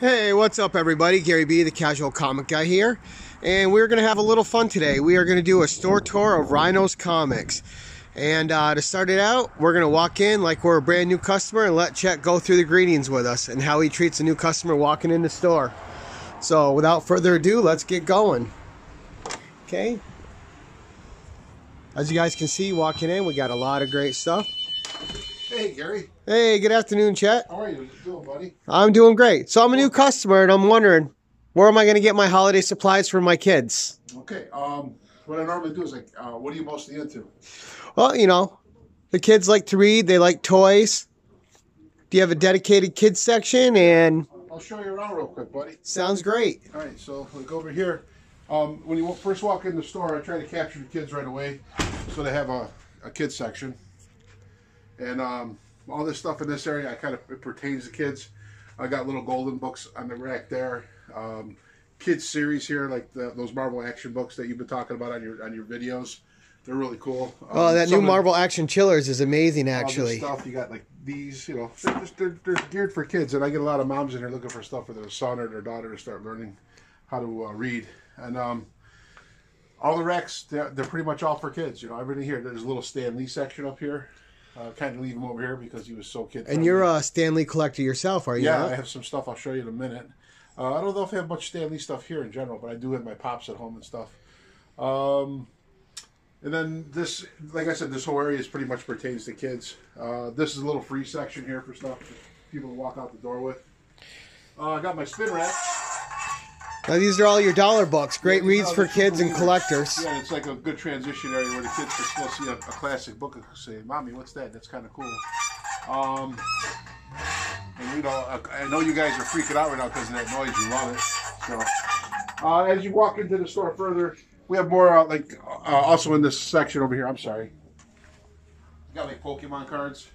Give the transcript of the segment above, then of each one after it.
Hey, what's up, everybody? Gary B, the casual comic guy here. And we're going to have a little fun today. We are going to do a store tour of Rhinos Comics. And uh, to start it out, we're going to walk in like we're a brand new customer and let Chet go through the greetings with us and how he treats a new customer walking in the store. So, without further ado, let's get going. Okay. As you guys can see, walking in, we got a lot of great stuff. Hey, Gary. Hey, good afternoon, Chet. How are you doing, buddy? I'm doing great. So I'm a new customer, and I'm wondering where am I going to get my holiday supplies for my kids? Okay. Um, what I normally do is like, uh, what are you mostly into? Well, you know, the kids like to read. They like toys. Do you have a dedicated kids section? And I'll show you around real quick, buddy. sounds great. All right. So we go over here. Um, when you first walk in the store, I try to capture the kids right away, so they have a, a kids section. And um, all this stuff in this area, I kind of it pertains to kids. I got little golden books on the rack there. Um, kids series here, like the, those Marvel action books that you've been talking about on your on your videos. They're really cool. Oh, Um, that new Marvel Action Chillers is amazing, all this actually. stuff you got like these, you know, they're, just, they're, they're geared for kids, and I get a lot of moms in here looking for stuff for their son or their daughter to start learning how to uh, read. And um, all the racks, they're, they're pretty much all for kids. You know, everything here. There's a little Stan Lee section up here. Uh, kind of leave him over here because he was so kid. And you're a Stan Lee collector yourself, are you? yeah, not? I have some stuff I'll show you in a minute. Uh, I don't know if I have much Stan Lee stuff here in general, but I do have my pops at home and stuff. Um, and then this, like I said, this whole area is pretty much pertains to kids. Uh, this is a little free section here for stuff for people to walk out the door with. Uh, I got my spin rack. Now, these are all your dollar books. Great Yeah, reads no, for kids and collectors. Yeah, it's like a good transition area where the kids can still see a, a classic book and say, "Mommy, what's that?" That's kind of cool. Um, and you know, I know you guys are freaking out right now because of that noise. You love it. So, uh, as you walk into the store further, we have more uh, like uh, also in this section over here. I'm sorry. We got like Pokemon cards,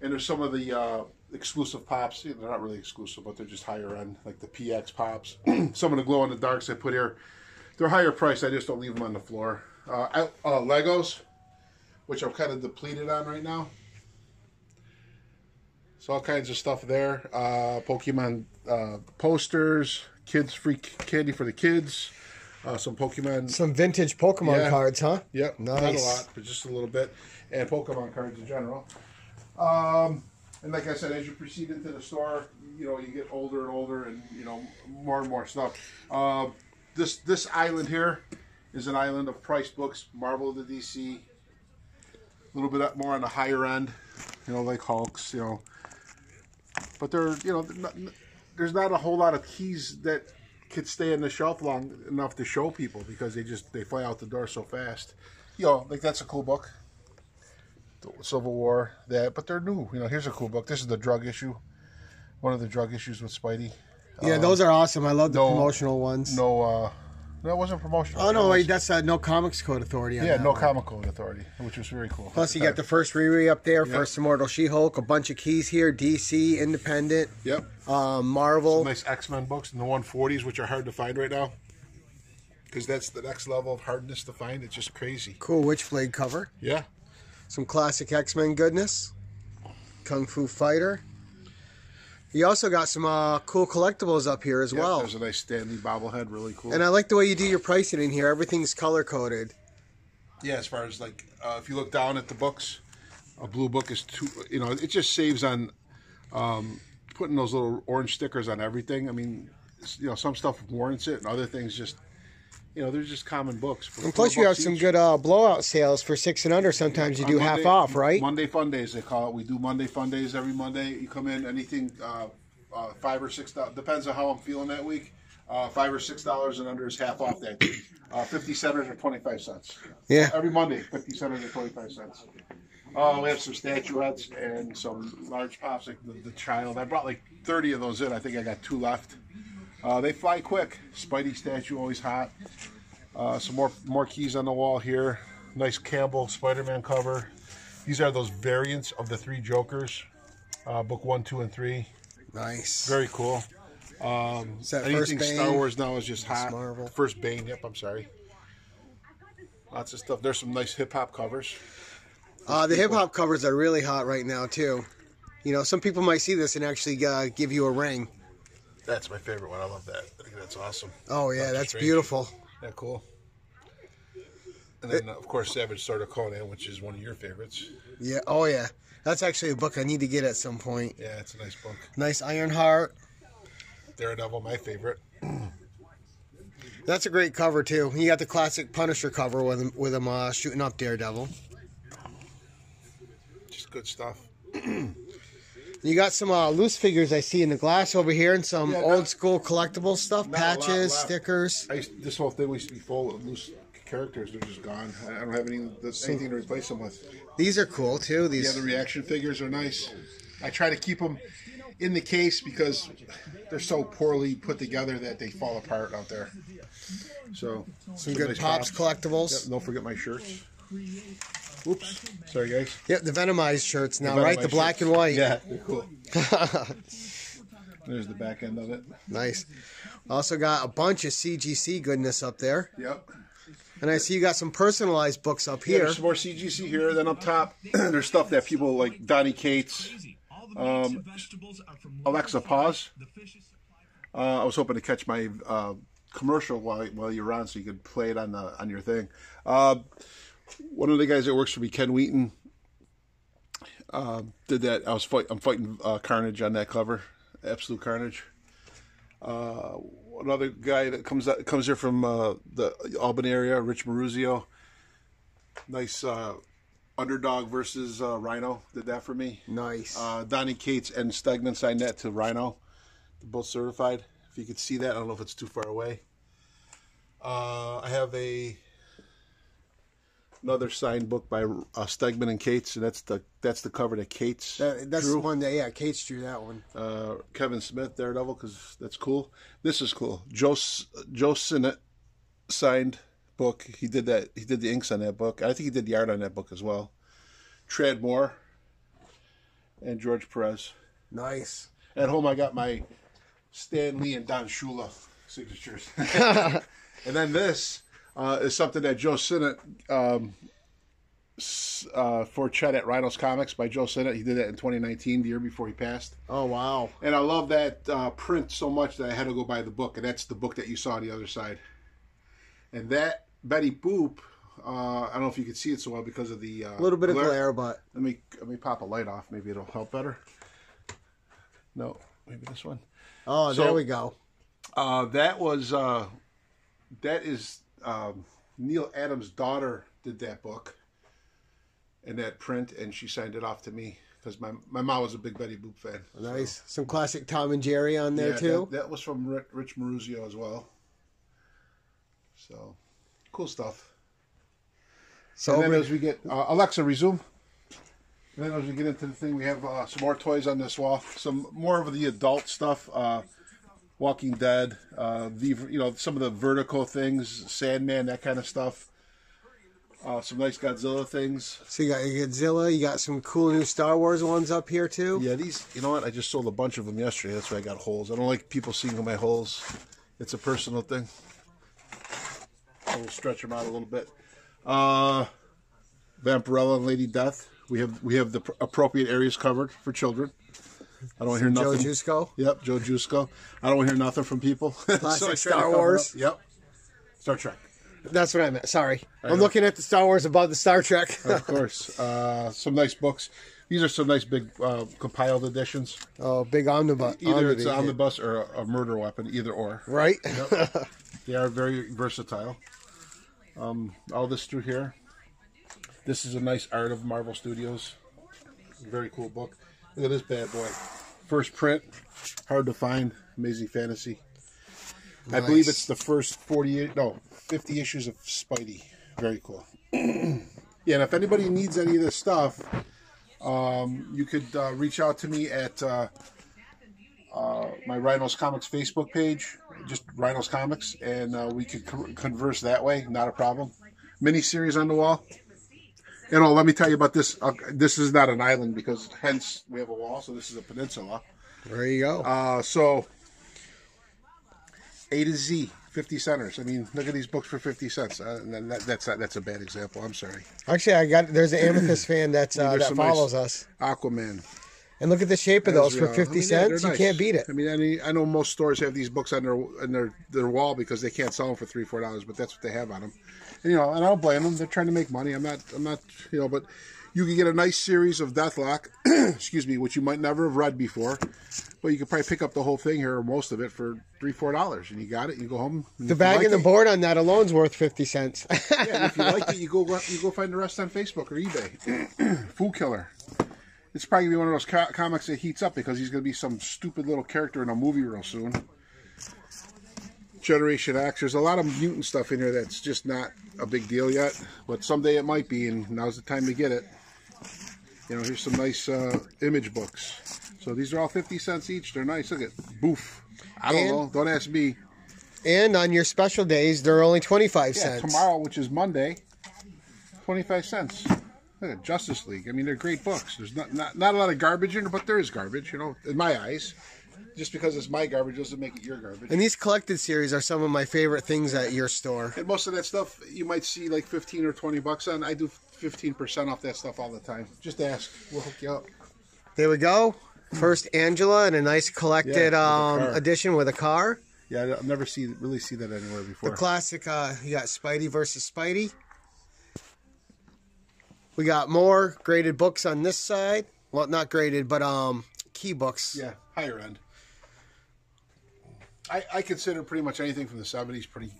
and there's some of the uh, exclusive pops. They're not really exclusive, but they're just higher end, like the PX pops. some of the glow in the darks I put here. They're higher priced. I just don't leave them on the floor. Uh, I- uh, Legos, which I'm kind of depleted on right now. So all kinds of stuff there. Uh, Pokemon uh, posters, kids free candy for the kids. Uh, some Pokemon. Some vintage Pokemon Yeah. cards, huh? Yep, not a lot, but just a little bit, and Pokemon cards in general. Um, and like I said, as you proceed into the store, you know you get older and older, and you know more and more stuff. Uh, this this island here is an island of price books, Marvel of the DC. A little bit more on the higher end, you know, like Hulks, you know. But there, you know, there's not a whole lot of keys that could stay on the shelf long enough to show people because they just they fly out the door so fast. You know, like that's a cool book. The Civil War, that, but they're new. You know, here's a cool book. This is the drug issue, one of the drug issues with Spidey. Yeah, those are awesome. I love the no- promotional ones. No, uh, no, it wasn't promotional. Oh no, was- wait, that's uh, no Comics Code Authority. Yeah, no one. comic code authority, which was very cool. Plus, you got the first Riri up there, Yep. first Immortal She-Hulk, a bunch of keys here, DC, Independent, yep. um, Marvel. nice X Men books in the 140s, which are hard to find right now. Because that's the next level of hardness to find. It's just crazy. Cool Witchblade cover. Yeah. Some classic X-Men goodness. Kung Fu Fighter. You also got some uh, cool collectibles up here as Yeah, well. There's a nice Stan Lee bobblehead, really cool. And I like the way you do your pricing in here. Everything's color coded. yeah, as far as like, uh, if you look down at the books, a blue book is two. You know, it just saves on um, putting those little orange stickers on everything. I mean, you know, some stuff warrants it, and other things just, you know, they're just common books. For And plus, you have some each. good uh, blowout sales for six and under. Sometimes you do half off, right? Monday Fun Days, they call it. We do Monday Fun Days every Monday. You come in, anything uh, uh, five or six dollars depends on how I'm feeling that week. Uh, five or six dollars and under is half off that day. Uh, Fifty centers or twenty five cents. Yeah. Every Monday, fifty centers or twenty five cents. Uh, we have some statuettes and some large pops, like the, the child. I brought like thirty of those in. I think I got two left. Uh, they fly quick. Spidey statue always hot. Uh, some more more keys on the wall here. Nice Campbell Spider-Man cover. These are those variants of the three Jokers, uh, book one, two, and three. Nice. Very cool. Um, Is that anything first Star Wars now is just hot. Marvel. First Bane. Yep. I'm sorry. Lots of stuff. There's some nice hip hop covers. Uh, the hip hop covers are really hot right now too. You know, some people might see this and actually uh, give you a ring. That's my favorite one. I love that. I think that's awesome. Oh yeah, Doctor that's Strange. beautiful. Yeah, cool. And then, of course, Savage Sword of Conan, which is one of your favorites. Yeah. Oh yeah, that's actually a book I need to get at some point. Yeah, it's a nice book. Nice Iron Heart. Daredevil, my favorite. That's a great cover too. You got the classic Punisher cover with him with him uh, shooting up Daredevil. Just good stuff. You got some uh, loose figures I see in the glass over here, and some Yeah, old not- school collectible stuff, not a lot patches, stickers. I this whole thing used to be full of loose characters. They're just gone. I don't have any anything to replace them with. These are cool too. These Yeah, the reaction figures are nice. I try to keep them in the case because they're so poorly put together that they fall apart out there. So some good nice pops Yep, collectibles. don't forget my shirts. Oops, sorry guys. Yep, the Venomized shirts now, Venomized right? The black shirts. and white. Yeah, cool. There's the back end of it. nice. Also got a bunch of CGC goodness up there, Yep. and I see you got some personalized books up Yeah, here. there's some more CGC here. Then up top, there's stuff that people like Donnie Cates, um, Alexa Pause. Uh, I was hoping to catch my uh, commercial while while you're on, so you could play it on the on your thing. Uh, one of the guys that works for me, Ken Wheaton, uh, did that. I was fight, I'm fighting uh, Carnage on that cover, Absolute Carnage. Uh, another guy that comes out, comes here from uh, the Albany area, Rich Maruzio. Nice uh, underdog versus uh, Rhino did that for me. Nice. Uh, Donnie Cates and Stegman signed that to Rhino. They're both certified. If you could see that, I don't know if it's too far away. Uh, I have a another signed book by uh, Stegman and Cates, and that's the that's the cover that Cates That- that's drew. the one that yeah, Kate drew that one. Uh, Kevin Smith, Daredevil, because that's cool. This is cool. Joe Joe Sinnott signed book. He did that. He did the inks on that book. I think he did the art on that book as well. Tradd Moore and George Perez. Nice. At home, I got my Stan Lee and Don Shula signatures. and then this uh, is something that Joe Sinnott um, uh, for Chet at Rhinos Comics by Joe Sinnott. He did that in 2019, the year before he passed. Oh wow. And I love that uh, print so much that I had to go buy the book, and that's the book that you saw on the other side. And that Betty Boop, uh, I don't know if you can see it so well because of the uh, A little bit of glare, but Let me let me pop a light off. Maybe it'll help better. No, maybe this one. oh, So- there we go. Uh, that was uh, that is um, Neal Adams' daughter did that book and that print, and she signed it off to me because my my mom was a big Betty Boop fan. So- Nice. Some classic Tom and Jerry on there Yeah, too. That, that was from Rich, Rich Maruzio as well. So, cool stuff. so and then over- as we get uh, Alexa, resume. And then as we get into the thing, we have uh, some more toys on this wall. Some more of the adult stuff. Uh, Walking Dead. Uh, the you know some of the Vertigo things, Sandman, that kind of stuff. Uh, some nice Godzilla things. so you got your Godzilla. You got some cool new Star Wars ones up here too. Yeah, these. You know what? I just sold a bunch of them yesterday. That's why I got holes. I don't like people seeing my holes. It's a personal thing. I will stretch them out a little bit. Uh, Vampirella and Lady Death. We have we have the pr- appropriate areas covered for children. I don't hear nothing. Joe. Jusko. Yep, Joe Jusko. I don't hear nothing from people. So I Star Wars. Yep. Star Trek. That's what I meant. Sorry, I'm know. looking at the Star Wars above the Star Trek. Of course. Uh, some nice books. These are some nice big uh, compiled editions. oh, big omnibus. Either it's omnibus, on the bus or a, a murder weapon, either or. right? They are very versatile. Um, all this through here. This is a nice art of Marvel Studios. Very cool book. Look at this bad boy. First print, hard to find. Amazing Fantasy. I believe it's the first 48, no, 50 issues of Spidey. Very cool. yeah, and if anybody needs any of this stuff, um, you could uh, reach out to me at uh, uh, my Rhinos Comics Facebook page, just Rhinos Comics, and uh, we could co- converse that way. Not a problem. Mini series on the wall. You know, let me tell you about this. Uh, this is not an island because hence we have a wall, so this is a peninsula. there you go. Uh, so A to Z, fifty centers. I mean, look at these books for fifty cents. Uh, that, that's not, that's a bad example. I'm sorry. Actually, I got there's an Amethyst fan that's uh, that some nice- follows us. Aquaman. And look at the shape of those for Ezra. I 50 mean, cents. they're You can't beat it. I mean, any, I know most stores have these books on their on their their wall because they can't sell them for three four dollars, but that's what they have on them. You know, and I don't blame them. They're trying to make money. I'm not. I'm not. You know, but you can get a nice series of Deathlok, excuse me, which you might never have read before, but you could probably pick up the whole thing here or most of it for three four dollars, and you got it. You go home. The bag like and the it- board on that alone's worth 50 cents. yeah, and if you like it, you go you go find the rest on Facebook or eBay. Fool Killer. It's probably gonna be one of those co- comics that heats up because he's gonna be some stupid little character in a movie real soon. Generation X. There's a lot of mutant stuff in here that's just not a big deal yet, but someday it might be, and now's the time to get it. You know, here's some nice uh, image books. So these are all 50 cents each. They're nice. Look at Boof. I don't And- know. Don't ask me. and on your special days, they're only 25 Yeah, cents. tomorrow, which is Monday, twenty-five cents. Look at Justice League. I mean, they're great books. There's not not, not a lot of garbage in it, but there is garbage. You know, in my eyes, just because it's my garbage doesn't make it your garbage. And these collected series are some of my favorite things at your store. And most of that stuff you might see like fifteen or twenty bucks on. I do fifteen percent off that stuff all the time. Just ask, we'll hook you up. There we go. First Angela and a nice collected Yeah, with um, edition with a car. Yeah, I've never see really see that anywhere before. The classic, uh, you got Spidey versus Spidey. We got more graded books on this side. Well, not graded, but um, key books. Yeah, higher end. I, I consider pretty much anything from the seventies pretty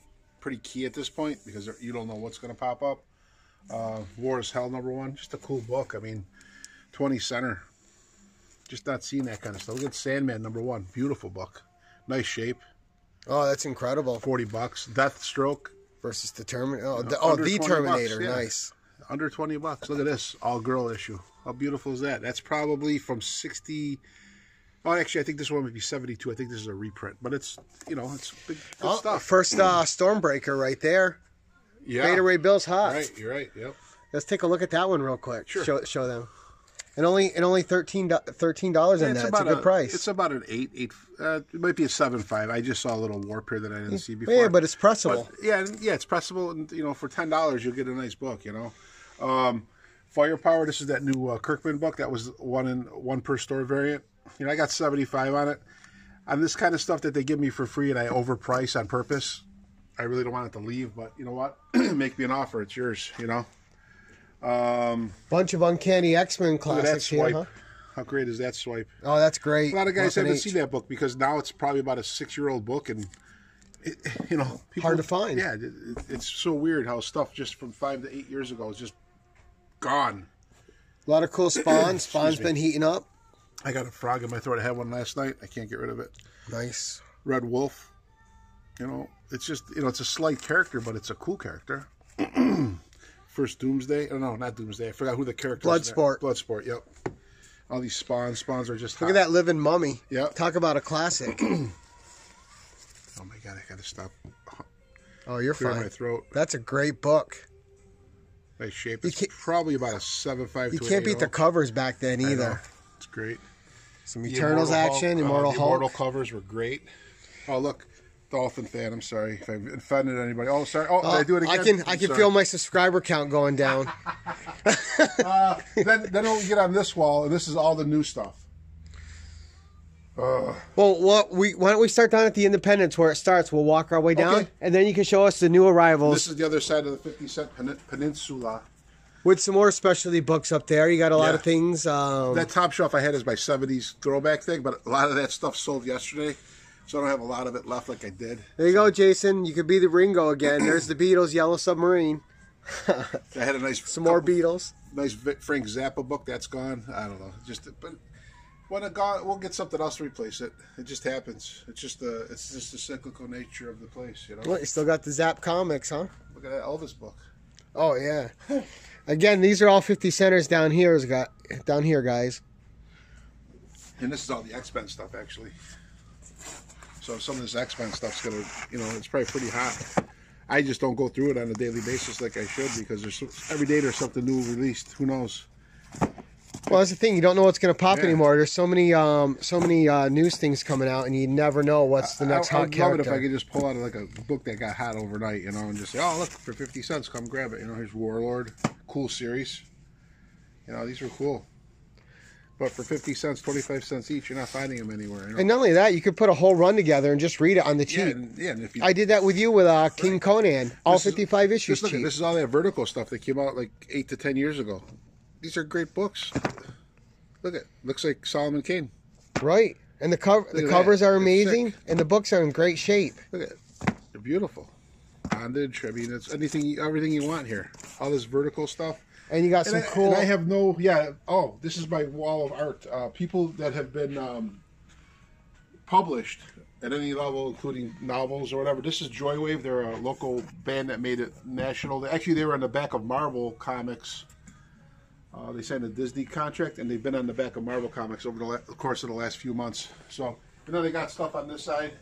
pretty key at this point because you don't know what's going to pop up. Uh, War is Hell number one, just a cool book. I mean, twenty center. Just not seeing that kind of stuff. Look at Sandman number one, beautiful book, nice shape, Oh, that's incredible. forty bucks. Deathstroke Versus the Terminator. Oh, the, oh, the 20 bucks, Terminator. yeah. Nice. under 20 bucks. Look at this all girl issue. How beautiful is that? That's probably from 60. Oh, actually, I think this one would be 72. I think this is a reprint, but it's, you know, it's big, Oh, stuff. first uh, Stormbreaker right there. yeah. Beta Ray Bill's hot. Right, you're right. Yep. Let's take a look at that one real quick. Sure. Show show them. And only and only thirteen dollars on that. It's a good price. It's about an eight, eight. Uh, it might be a seven five. I just saw a little warp here that I didn't see before. yeah, but it's pressable. But, yeah, yeah, it's pressable, and you know, for ten dollars, you'll get a nice book. You know, um, Firepower. This is that new uh, Kirkman book. That was one in one per store variant. You know, I got seventy five on it. On this kind of stuff that they give me for free, and I overprice on purpose. I really don't want it to leave, but you know what? Make me an offer. It's yours. You know. Um, Bunch of uncanny X Men look at that classics here. Huh? How great is that swipe? Oh, that's great. A lot of guys haven't H. seen that book because now it's probably about a six-year-old book, and it, you know, people, Hard to find. Yeah, it, it- it's so weird how stuff just from five to eight years ago is just gone. A lot of cool Spawn. Spawn's been heating up. I got a frog in my throat. I had one last night. I can't get rid of it. Nice. Red Wolf. You know, it's just you know, it's a slight character, but it's a cool character. First Doomsday. Oh no, not Doomsday. I forgot who the character. is in that. Bloodsport. Bloodsport. Yep. All these spawns. Spawns are just. Look at that living mummy. Yep. Talk about a classic. Oh my god! I gotta stop. Oh, you're Clear my throat. That's a great book. Nice shape. It's probably about a seven five. You can't beat the oh. covers back then either. It's great. Some The Eternals Immortal action, Hulk, uh, Immortal the Hulk. Immortal covers were great. Oh look, Dolphin fan. I'm sorry if I offended anybody. Oh sorry. Oh, did I do it again? I can I I'm can sorry. feel my subscriber count going down. Uh, then then we get on this wall, and this is all the new stuff. well, what we why don't we start down at the Independence where it starts? We'll walk our way down, Okay. and then you can show us the new arrivals This is the other side of the 50 cent pen- peninsula. With some more specialty books up there. You got a lot Yeah. of things. Um, That top shelf I had is my 70s throwback thing, but a lot of that stuff sold yesterday, so I don't have a lot of it left like I did. there you go, Jason. You could be the Ringo again. There's the Beatles, Yellow Submarine. I had a nice Some more couple- Beatles. nice Frank Zappa book that's gone. I don't know. Just but when it gone, we'll get something else to replace it. It just happens. It's just the it's just the cyclical nature of the place. You know. Well, you still got the Zap comics, huh? Look at that Elvis book. Oh yeah. Again, these are all 50 centers down here, got down here, guys. And this is all the X Men stuff actually. So some of this X Men stuff's gonna, you know, it's probably pretty hot. I just don't go through it on a daily basis like I should because there's every day there's something new released. Who knows? Well, that's the thing. You don't know what's going to pop Yeah. anymore. There's so many, um, so many uh, news things coming out, and you never know what's the next I, hot I'd love character. it if I could just pull out of like a book that got hot overnight, you know, and just say, "Oh, look for fifty cents, come grab it." You know, here's Warlord, cool series. You know, these were cool. But for 50 cents, 25 cents each, you're not finding them anywhere. You know? And not only that, you could put a whole run together and just read it on the yeah, cheap. and, yeah, and if you I did that with you with uh, King Conan, all This is- 55 issues just look at cheap. this is all that Vertigo stuff that came out like eight to ten years ago. These are great books. Look at looks like Solomon Kane. Right. And the cover the covers that. are amazing and the books are in great shape. Look at they're beautiful. Bondage. I mean, it's anything, everything you want here. All this Vertigo stuff. And you got And some I, cool and I have no, yeah. Oh, this is my wall of art. Uh, people that have been um, published at any level, including novels or whatever. This is Joywave. They're a local band that made it national. Actually, they were on the back of Marvel Comics. Uh, they signed a Disney contract, and they've been on the back of Marvel Comics over the, la- the course of the last few months. So, you know, they got stuff on this side.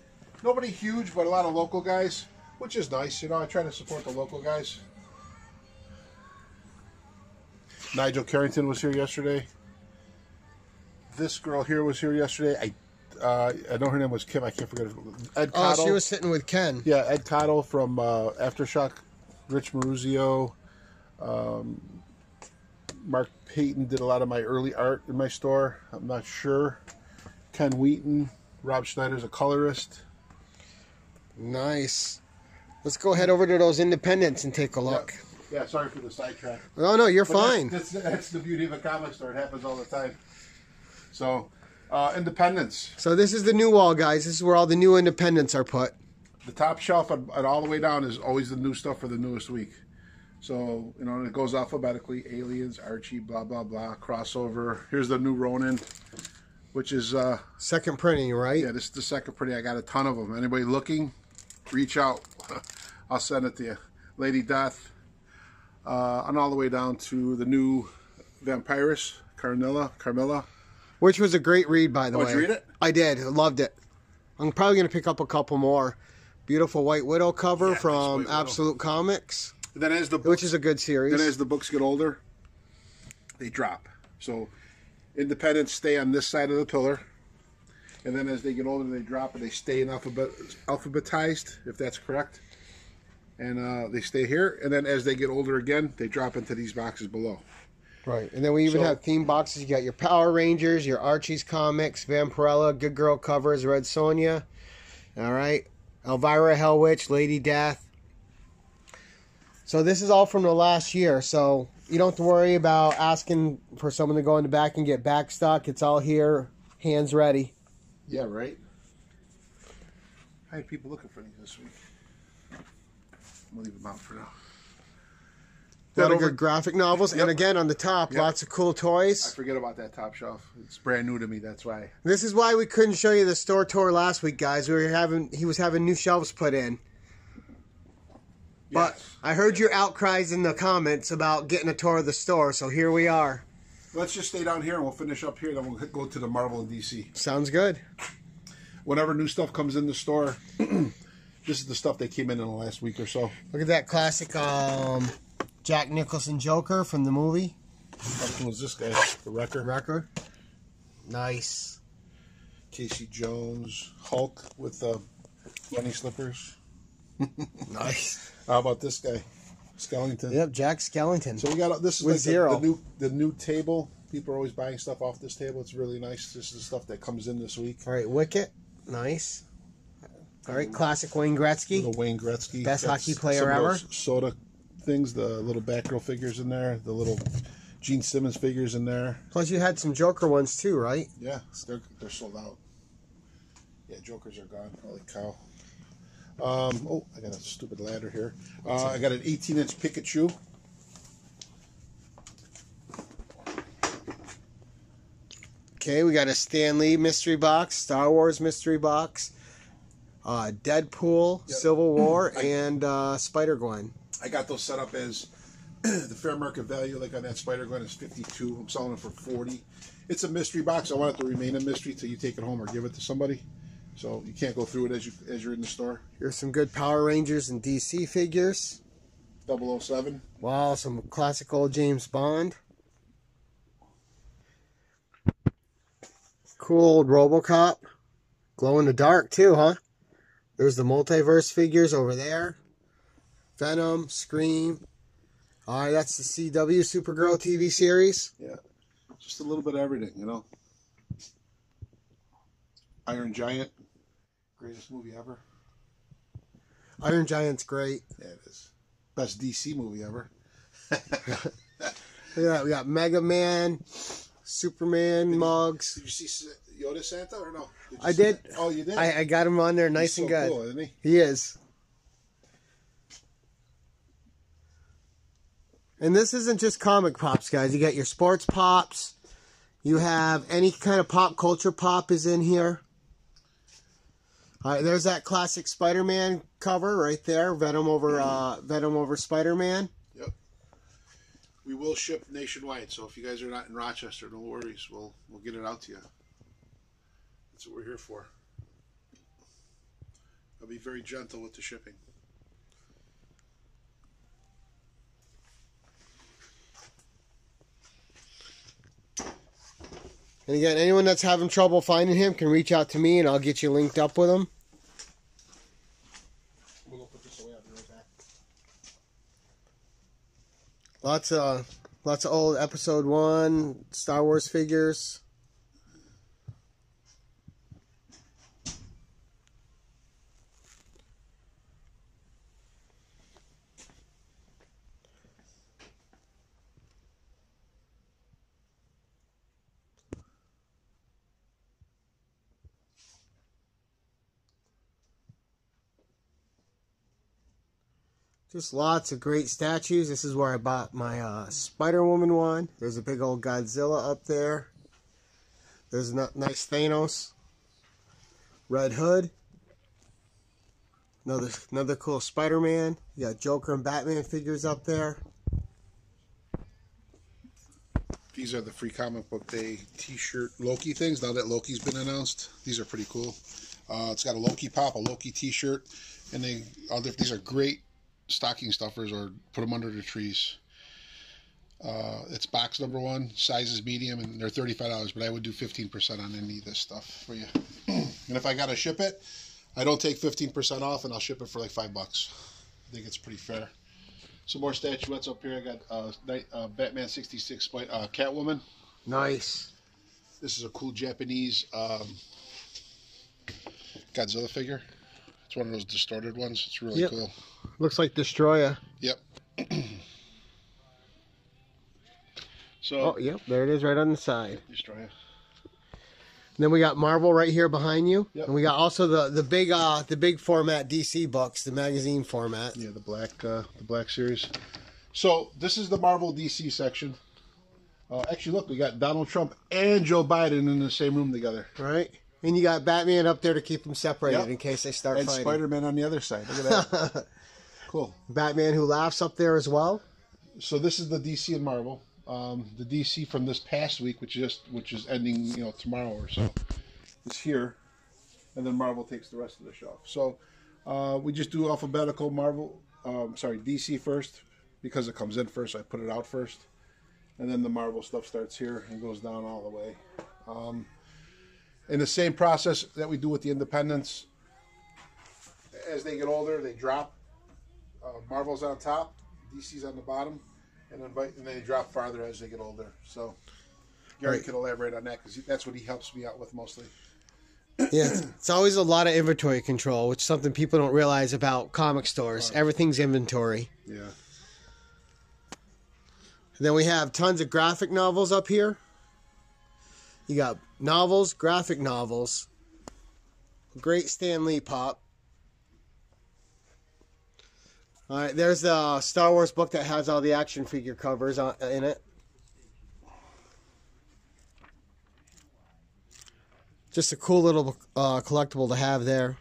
Nobody huge, but a lot of local guys, which is nice. You know, I try to support the local guys. Nigel Carrington was here yesterday. This girl here was here yesterday. I uh, I know her name was Kim. I can't forget. Her. Ed Oh, she was sitting with Ken. Yeah, Ed Cottle from uh, Aftershock. Rich Maruzio. Um, Mark Payton did a lot of my early art in my store. I'm not sure. Ken Wheaton. Rob Schneider's a colorist. Nice. Let's go head over to those independents and take a look. Yeah, sorry for the sidetrack. Oh no, you're But fine. That's, that's, the beauty of a comic store. It happens all the time. So, uh, Independence. So this is the new wall, guys. This is where all the new independents are put. The top shelf and, and all the way down is always the new stuff for the newest week. So, you know, it goes alphabetically. Aliens, Archie, blah, blah, blah, crossover. Here's the new Ronin, which is, uh, Second printing, right? yeah, this is the second pretty. I got a ton of them. Anybody looking, reach out. I'll send it to you. Lady Death. Uh, and all the way down to the new Vampirus, Carmilla, Carmilla. Which was a great read, by the Oh, way. did you read it? I did. Loved it. I'm probably going to pick up a couple more. Beautiful White Widow cover Yeah, from Widow. Absolute Comics, And then as the which books, is a good series. then as the books get older, they drop. So independents stay on this side of the pillar. And then as they get older, they drop and they stay in alphabet alphabetized, if that's correct. And uh, they stay here. And then as they get older again, they drop into these boxes below. Right, and then we even So- have theme boxes. You got your Power Rangers, your Archie's comics, Vampirella, Good Girl covers, Red Sonja. All right, Elvira, Hell Witch, Lady Death. So this is all from the last year. So you don't have to worry about asking for someone to go in the back and get back stock. It's all here, hands ready. Yeah, right. I had people looking for these this week. I'm gonna leave them out for now. A lot of over- good graphic novels, and again on the top, Yep. lots of cool toys. I forget about that top shelf. It's brand new to me. That's why. This is why we couldn't show you the store tour last week, guys. We were having he was having new shelves put in. But Yes. I heard your outcries in the comments about getting a tour of the store, so here we are. Let's just stay down here and we'll finish up here. Then we'll go to the Marvel and DC. Sounds good. Whenever new stuff comes in the store, this is the stuff that came in in the last week or so. Look at that classic um, Jack Nicholson Joker from the movie How was this guy? The Wrecker. record. Nice. Casey Jones. Hulk with uh, bunny slippers. Nice. How about this guy? Skellington. Yep, Jack Skellington. So we got this is With like the- zero. The, new the new table. People are always buying stuff off this table. It's really nice. This is the stuff that comes in this week. All right, Wicket. Nice. All right, classic Wayne Gretzky. Little Wayne Gretzky, Best Got hockey player some of ever. those Soda things, the little Batgirl figures in there, the little Gene Simmons figures in there. Plus, you had some Joker ones too, right? Yeah, they're they're sold out. Yeah, Jokers are gone. Holy cow. Um, oh, I got a stupid ladder here. Uh, I got an 18 inch Pikachu. Okay, we got a Stan Lee mystery box, Star Wars mystery box, uh, Deadpool, Yep. Civil War, I- and uh, Spider Gwen. I got those set up as the fair market value, like on that Spider Gwen, is 52. I'm selling it for 40. It's a mystery box. I want it to remain a mystery till you take it home or give it to somebody. So you can't go through it as you as you're in the store. Here's some good Power Rangers and DC figures. 007. Wow, some classic old James Bond. Cool old Robocop. Glow in the dark too, huh? There's the multiverse figures over there. Venom, Scream. Alright, that's the CW Supergirl TV series. Yeah. Just a little bit of everything, you know. Iron Giant, greatest movie ever. Iron Giant's great. Yeah, it is. Best DC movie ever. Look at that. We got Mega Man, Superman mugs. Did you see Yoda Santa or no? Did I did. that? Oh, you did. I, I got him on there nice He's and so good. Cool, isn't he? He is. And this isn't just comic pops, guys. You got your sports pops. You have any kind of pop culture pop is in here. Right, there's that classic Spider-Man cover right there. Venom over uh, Venom over Spider-Man. Yep. We will ship nationwide, so if you guys are not in Rochester, no worries. We'll we'll get it out to you. That's what we're here for. I'll be very gentle with the shipping. And again, anyone that's having trouble finding him can reach out to me, and I'll get you linked up with him. We'll go put this away. I'll be right back. Lots of lots of old Episode One Star Wars figures. Just lots of great statues. This is where I bought my uh, Spider Woman one. There's a big old Godzilla up there. There's a nice Thanos. Red Hood. Another another cool Spider Man. You got Joker and Batman figures up there. These are the free comic book day T-shirt Loki things. Now that Loki's been announced, these are pretty cool. Uh, it's got a Loki pop, a Loki T-shirt, and they other. These are great stocking stuffers, or put them under the trees. Uh, it's box number one, size is medium, and they're thirty-five dollars. But I would do fifteen percent on any of this stuff for you. and if I gotta ship it, I don't take fifteen percent off, and I'll ship it for like five bucks. I think it's pretty fair. Some more statuettes up here. I got uh, night, uh, Batman '66 uh, Catwoman. Nice. This is a cool Japanese um, Godzilla figure. It's one of those distorted ones. It's really Yep. cool. Looks like Destroyer. Yep. so, Oh, yep, there it is right on the side. Destroyer. And then we got Marvel right here behind you. Yep. And we got also the the big uh the big format DC books, the magazine format. Yeah, the black, uh, the black series. So this is the Marvel DC section. Uh, actually, look, we got Donald Trump and Joe Biden in the same room together, Right? And you got Batman up there to keep them separated Yep. in case they start and fighting. Spider Man on the other side. Look at that. cool. Batman who laughs up there as well. so this is the DC and Marvel. Um, the DC from this past week, which just which is ending, you know, tomorrow or so, is here, and then Marvel takes the rest of the shelf. So uh, we just do alphabetical Marvel. Um, sorry, DC first because it comes in first. I put it out first, and then the Marvel stuff starts here and goes down all the way. Um, in the same process that we do with the independents, as they get older, they drop. Uh, Marvel's on top, DC's on the bottom, and then and they drop farther as they get older. So Gary Right. can elaborate on that because that's what he helps me out with mostly. Yeah, it's, always a lot of inventory control, which is something people don't realize about comic stores. Everything's inventory. Yeah. And then we have tons of graphic novels up here. You got novels, graphic novels. Great Stan Lee pop. All right, there's the Star Wars book that has all the action figure covers on, in it. Just a cool little uh, collectible to have there.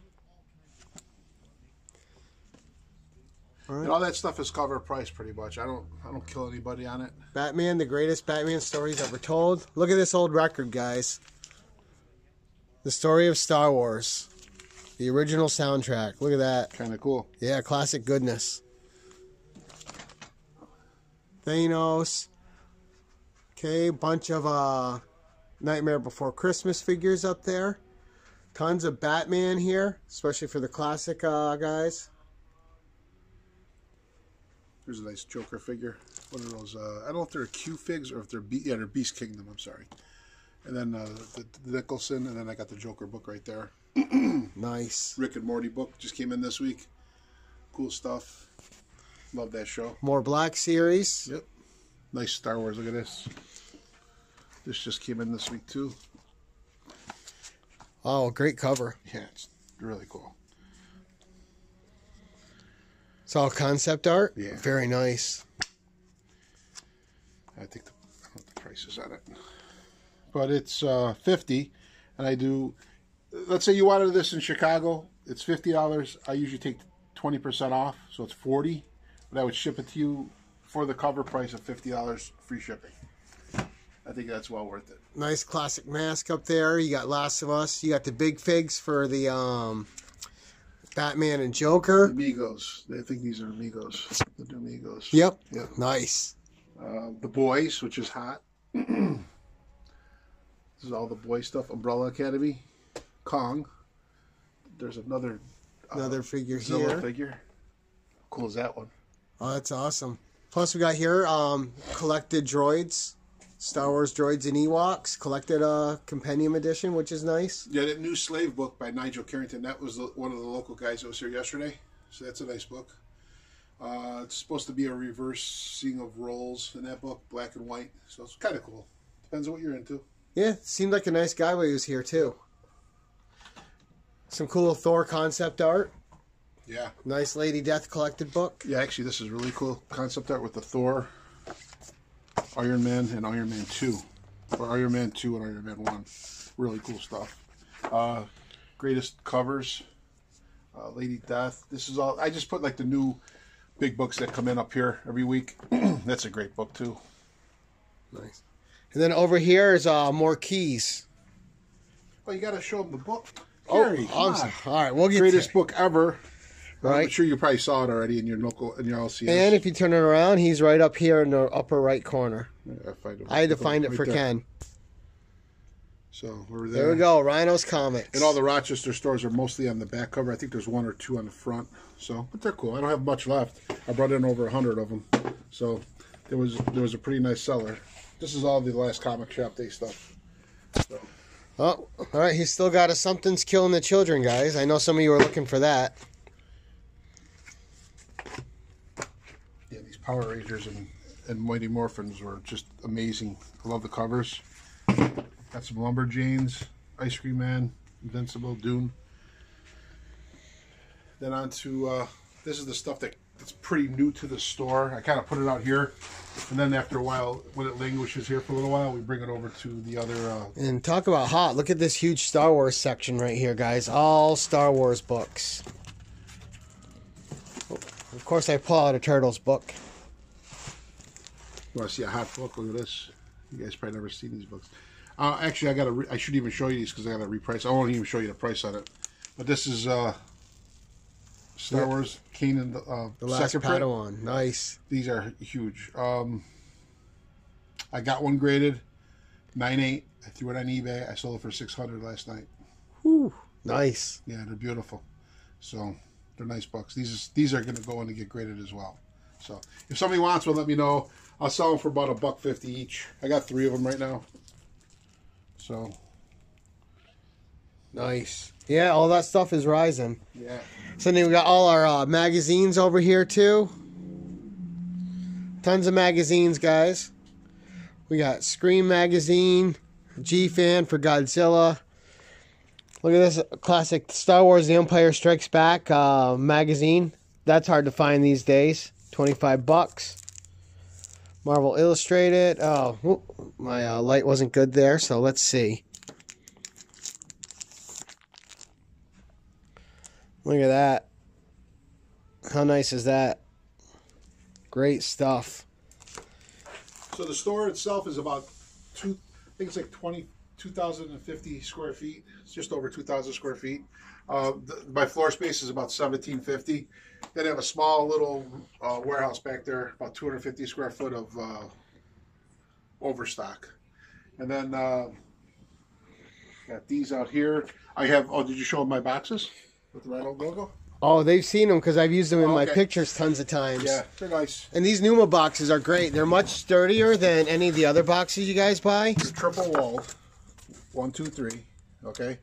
And all that stuff is cover price pretty much. I don't I don't kill anybody on it. Batman, the greatest Batman stories ever told. Look at this old record, guys. The story of Star Wars. The original soundtrack. Look at that. Kind of cool. Yeah, classic goodness. Thanos. Okay, bunch of uh Nightmare Before Christmas figures up there. Tons of Batman here, especially for the classic uh, guys. Here's a nice Joker figure. One of those. Uh, I don't know if they're Q figs or if they're Be- yeah they're Beast Kingdom. I'm sorry. And then uh, the, the Nicholson, and then I got the Joker book right there. Nice. Rick and Morty book just came in this week. Cool stuff. Love that show. More Black Series. Yep. Nice Star Wars. Look at this. This just came in this week too. Oh, great cover. Yeah, it's really cool. It's all concept art. Yeah. Very nice. I think the, I don't know the price is on it, but it's uh, fifty, and I do. Let's say you wanted this in Chicago, it's fifty dollars. I usually take twenty percent off, so it's forty. But I would ship it to you for the cover price of fifty dollars, free shipping. I think that's well worth it. Nice classic mask up there. You got Last of Us. You got the big figs for the um, Batman and Joker. Amigos, I think these are Amigos. The Amigos. Yep. Yep. Nice. Uh, the Boys, which is hot. this is all the boy stuff. Umbrella Academy, Kong. There's another Another figure Zilla here. figure. How cool is that one? Oh, that's awesome. Plus, we got here um, collected droids, Star Wars droids and Ewoks, collected uh, compendium edition, which is nice. Yeah, that new slave book by Nigel Carrington. That was the, one of the local guys that was here yesterday. So that's a nice book. Uh, it's supposed to be a reversing of roles in that book, black and white. So it's kind of cool. Depends on what you're into. Yeah, seemed like a nice guy when he was here too. Some cool Thor concept art. Yeah. Nice Lady Death collected book. Yeah, actually, this is really cool. Concept art with the Thor, Iron Man, and Iron Man 2. Or Iron Man 2 and Iron Man 1. Really cool stuff. Uh, greatest covers. Uh, Lady Death. This is all. I just put like the new big books that come in up here every week. That's a great book, too. Nice. And then over here is uh, more keys. Oh, you got to show them the book. Oh, Gary, come I'm on. sorry. all right, we'll get Greatest book ever. I'm sure you probably saw it already in your local in your LCS. And if you turn it around, he's right up here in the upper right corner. I, find it- I had to find it right for there. Ken. So we're there. There we go, Rhinos Comics. And all the Rochester stores are mostly on the back cover. I think there's one or two on the front. So, but they're cool. I don't have much left. I brought in over a hundred of them. So there was there was a pretty nice seller. This is all the last comic shop day stuff. So Oh, all right. He's still got a something's killing the children, guys. I know some of you are looking for that. yeah, these Power Rangers and and Mighty Morphins were just amazing. I love the covers. Got some Lumberjanes, Ice Cream Man, Invincible, Dune. Then on to uh, this is the stuff that that's pretty new to the store. I kind of put it out here, and then after a while, when it languishes here for a little while, we bring it over to the other. Uh, And talk about hot. Look at this huge Star Wars section right here, guys. All Star Wars books. Of course, I pull out a Turtles book. You want to see a hot book? Look at this. You guys probably never seen these books. Uh, actually, I got to. I should even show you these because I got to reprice. I won't even show you the price on it. But this is uh, Star. Wars Kanan, uh, The last second print. Padawan. Nice. These are huge. Um, I got one graded, nine eight. I threw it on eBay. I sold it for six hundred last night. Whew. Nice. Yeah, they're beautiful. So they're nice bucks. These is, these are going to go in and get graded as well. So if somebody wants one, let me know. I'll sell them for about a buck fifty each. I got three of them right now. So Nice. Yeah, all that stuff is rising. yeah, So then we got all our uh, magazines over here too. Tons of magazines, guys. We got Scream magazine, G Fan for Godzilla. Look at this classic Star Wars: The Empire Strikes Back uh, magazine. That's hard to find these days. Twenty-five bucks. Marvel Illustrated. Oh, my uh, light wasn't good there, so let's see. Look at that. How nice is that? Great stuff. So the store itself is about two. I think it's like 20, 2,050 square feet. It's just over two thousand square feet. Uh, the, my floor space is about seventeen fifty. Then I have a small little uh, warehouse back there, about two hundred fifty square foot of uh, overstock. And then uh, got these out here. I have. Oh, did you show them my boxes with the Rhino logo? Oh, they've seen them because I've used them in Oh, my pictures tons of times. Yeah, they're nice. And these Numa boxes are great. They're much sturdier than any of the other boxes you guys buy. triple walled. One, two, three. Okay.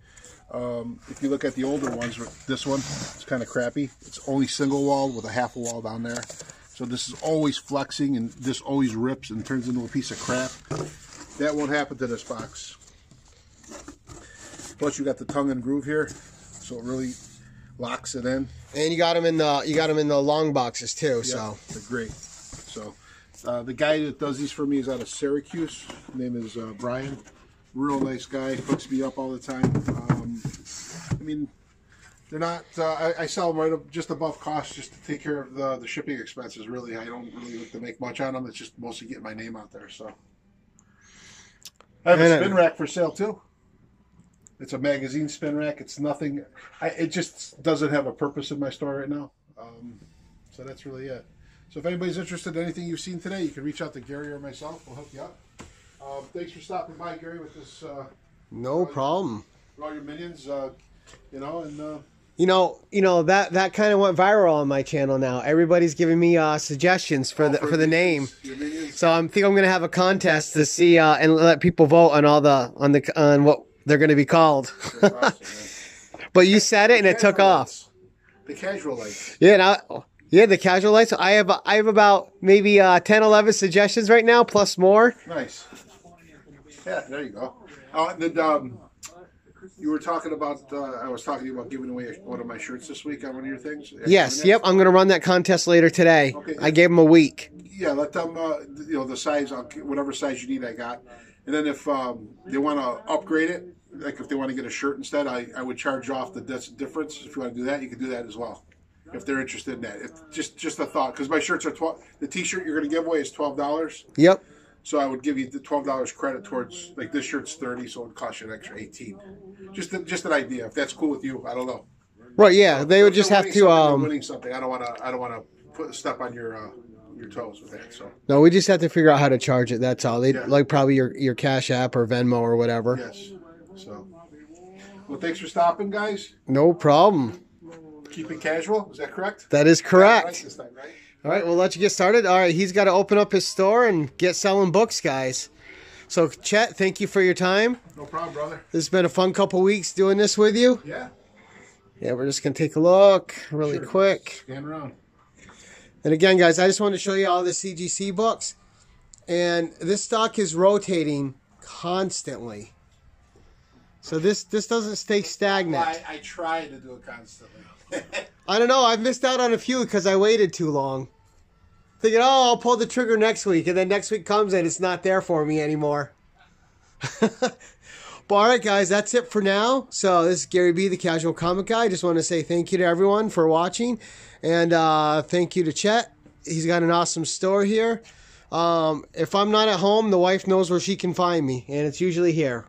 Um, if you look at the older ones, this one it's kind of crappy. It's only single walled with a half a wall down there. So this is always flexing, and this always rips and turns into a piece of crap. That won't happen to this box. Plus, you got the tongue and groove here, so it really locks it in. And you got them in the you got them in the long boxes too. Yeah, So they're great. So uh, the guy that does these for me is out of Syracuse. His name is uh, Brian. Real nice guy. Hooks me up all the time. Um, I mean, they're not. Uh, I, I sell them right up just above cost, just to take care of the the shipping expenses. Really, I don't really look to make much on them. It's just mostly getting my name out there. So I have a And, uh, spin rack for sale too. It's a magazine spin rack. It's nothing. I, it just doesn't have a purpose in my store right now. Um, so that's really it. So if anybody's interested in anything you've seen today, you can reach out to Gary or myself. We'll hook you up. Um, thanks for stopping by, Gary, with this uh, no problem. with all your minions. Uh, you know, and uh, You know, you know that that kind of went viral on my channel now. Everybody's giving me uh, suggestions for the for the name. So I'm think I'm gonna have a contest to see uh, and let people vote on all the on the on what they're gonna be called. But you said it and it took Casual off. The casual lights. Yeah, now, yeah, the casual lights. I have I have about maybe uh, 10, 11 suggestions right now, plus more. Nice. Yeah, there you go. Oh, and then um, you were talking about. Uh, I was talking to you about giving away one of my shirts this week on one of your things. Yes, yep. I'm gonna run that contest later today. Okay. I gave them a week. Yeah, let them. Uh, you know the size, I'll, whatever size you need, I got. And then if um, they want to upgrade it, like if they want to get a shirt instead, I, I would charge off the difference. If you want to do that, you can do that as well. If they're interested in that, if, just just a thought, because my shirts are twelve. The T-shirt you're going to give away is twelve dollars, Yep. So I would give you the twelve dollars credit towards like this shirt's thirty, so it would cost you an extra eighteen. Just a, just an idea. If that's cool with you, I don't know. Right. Yeah. They would If just have to. Um. winning something. I don't want to. I don't want to put step on your uh, your toes with that. So No, we just have to figure out how to charge it. That's all. They Yeah. like probably your your Cash App or Venmo or whatever. yes. So well, thanks for stopping, guys. No problem. Keep it casual. Is that correct? That is Right correct. this time, right? All right, we'll let you get started. All right, he's got to open up his store and get selling books, guys. So, Chet, thank you for your time. No problem, brother. This has been a fun couple weeks doing this with you. Yeah. Yeah, we're just gonna take a look really Sure. quick. Scan around. And again, guys, I just wanted to show you all the CGC books. And this stock is rotating constantly. So this this doesn't stay stagnant. I, I try to do it constantly. I don't know. I've missed out on a few because I waited too long. Thinking, oh, I'll pull the trigger next week, and then next week comes and it's not there for me anymore. but all right, guys, that's it for now. So this is Gary B, the Casual Comic Guy. I just want to say thank you to everyone for watching, and uh, thank you to Chet. He's got an awesome store here. Um, if I'm not at home, the wife knows where she can find me, and it's usually here.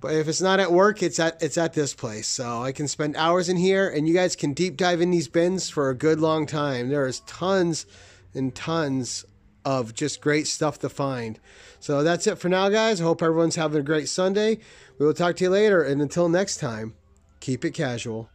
But if it's not at work, it's at it's at this place. So I can spend hours in here, and you guys can deep dive in these bins for a good long time. There is tons and tons of just great stuff to find. So that's it for now, guys. I hope everyone's having a great Sunday. We will talk to you later, and until next time, keep it casual.